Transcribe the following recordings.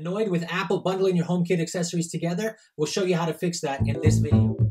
Annoyed with Apple bundling your HomeKit accessories together? We'll show you how to fix that in this video.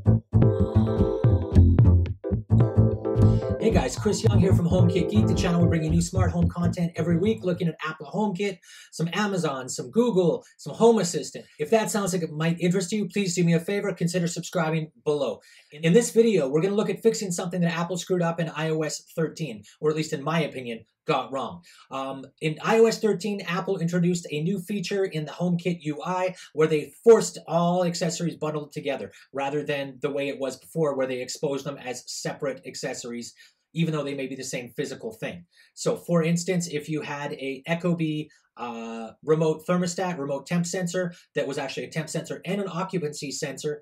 Hey guys, Chris Young here from HomeKit Geek, the channel we bring you new smart home content every week, looking at Apple HomeKit, some Amazon, some Google, some Home Assistant. If that sounds like it might interest you, please do me a favor, consider subscribing below. In this video, we're going to look at fixing something that Apple screwed up in iOS 13, or at least in my opinion, got wrong. Um, in iOS 13, Apple introduced a new feature in the HomeKit UI where they forced all accessories bundled together rather than the way it was before where they exposed them as separate accessories even though they may be the same physical thing. So for instance, if you had a Ecobee uh, remote thermostat, remote temp sensor that was actually a temp sensor and an occupancy sensor,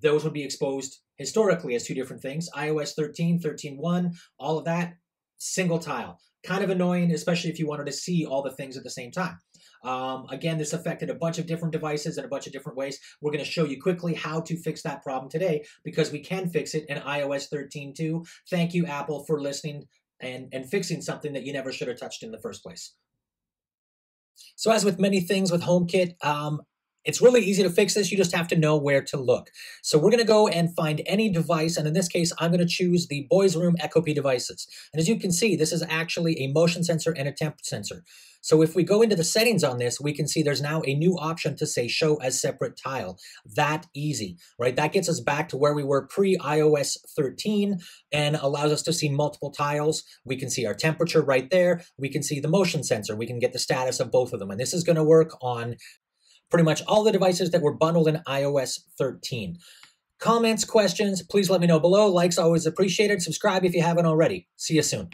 those would be exposed historically as two different things. iOS 13, 13.1, all of that, single tile. Kind of annoying, especially if you wanted to see all the things at the same time. Um, again, this affected a bunch of different devices in a bunch of different ways. We're going to show you quickly how to fix that problem today because we can fix it in iOS 13.2. Thank you, Apple, for listening and, and fixing something that you never should have touched in the first place. So as with many things with HomeKit, um, it's really easy to fix this. You just have to know where to look. So we're going to go and find any device. And in this case, I'm going to choose the Boys Room Ecobee devices. And as you can see, this is actually a motion sensor and a temp sensor. So if we go into the settings on this, we can see there's now a new option to say show as separate tile. That easy, right? That gets us back to where we were pre-iOS 13 and allows us to see multiple tiles. We can see our temperature right there. We can see the motion sensor. We can get the status of both of them. And this is going to work on pretty much all the devices that were bundled in iOS 13. Comments, questions, please let me know below. Likes always appreciated. Subscribe if you haven't already. See you soon.